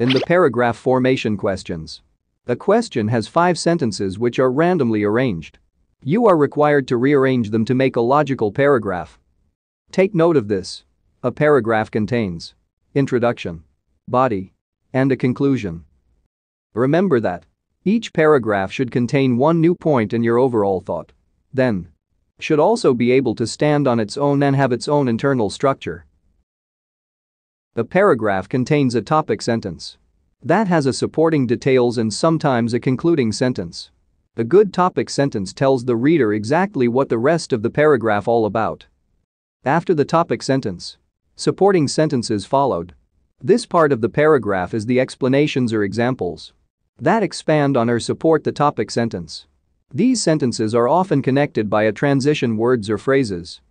In the paragraph formation questions. A question has five sentences which are randomly arranged. You are required to rearrange them to make a logical paragraph. Take note of this. A paragraph contains introduction, body, and a conclusion. Remember that each paragraph should contain one new point in your overall thought. Then, should also be able to stand on its own and have its own internal structure. A paragraph contains a topic sentence. That has a supporting details and sometimes a concluding sentence. A good topic sentence tells the reader exactly what the rest of the paragraph all about. After the topic sentence, supporting sentences followed. This part of the paragraph is the explanations or examples that expand on or support the topic sentence. These sentences are often connected by a transition words or phrases.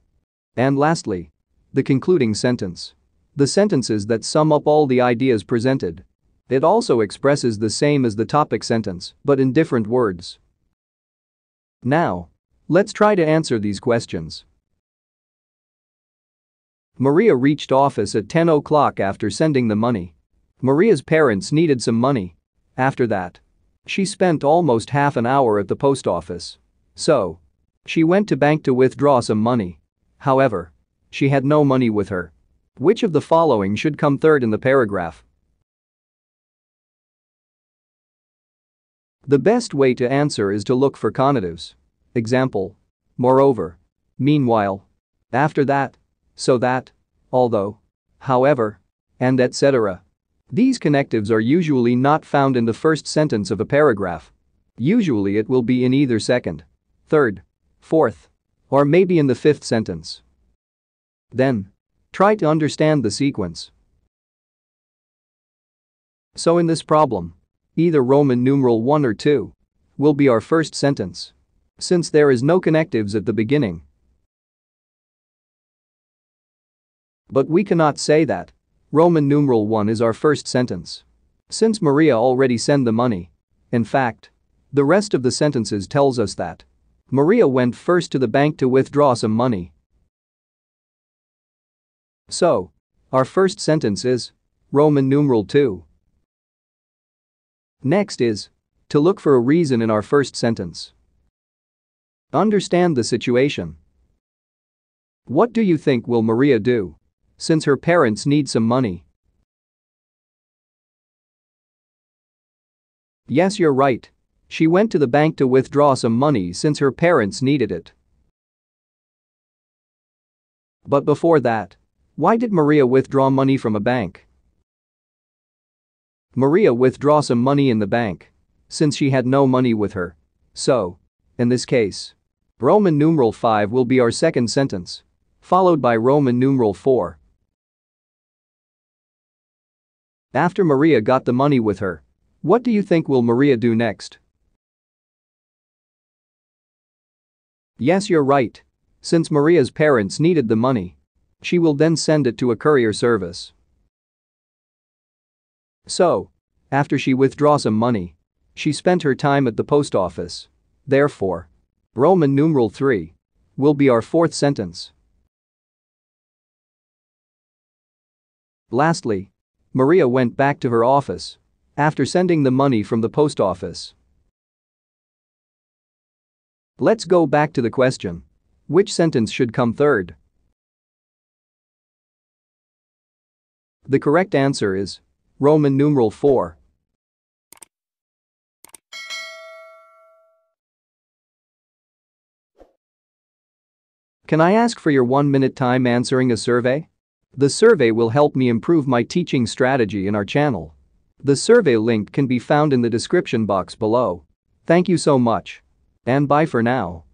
And lastly, the concluding sentence. The sentences that sum up all the ideas presented. It also expresses the same as the topic sentence, but in different words. Now, let's try to answer these questions. Maria reached office at 10 o'clock after sending the money. Maria's parents needed some money. After that, she spent almost half an hour at the post office. So, she went to bank to withdraw some money. However, she had no money with her. Which of the following should come third in the paragraph? The best way to answer is to look for connectives. Example. Moreover. Meanwhile. After that. So that. Although. However. And etc. These connectives are usually not found in the first sentence of a paragraph. Usually it will be in either second, third, fourth, or maybe in the fifth sentence. Then. Try to understand the sequence. So in this problem, either Roman numeral 1 or 2 will be our first sentence. Since there is no connectives at the beginning. But we cannot say that Roman numeral 1 is our first sentence. Since Maria already sent the money. In fact, the rest of the sentences tells us that Maria went first to the bank to withdraw some money. So, our first sentence is Roman numeral 2. Next is to look for a reason in our first sentence. Understand the situation. What do you think will Maria do? Since her parents need some money. Yes, you're right. She went to the bank to withdraw some money since her parents needed it. But before that, why did Maria withdraw money from a bank? Maria withdraw some money in the bank. Since she had no money with her. So, in this case, Roman numeral 5 will be our second sentence. Followed by Roman numeral 4. After Maria got the money with her. What do you think will Maria do next? Yes, you're right. Since Maria's parents needed the money. She will then send it to a courier service. So, after she withdraw some money, she spent her time at the post office. Therefore, Roman numeral 3 will be our fourth sentence. Lastly, Maria went back to her office after sending the money from the post office. Let's go back to the question. Which sentence should come third? The correct answer is Roman numeral 4. Can I ask for your one minute time answering a survey? The survey will help me improve my teaching strategy in our channel. The survey link can be found in the description box below. Thank you so much. And bye for now.